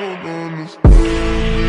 better than this.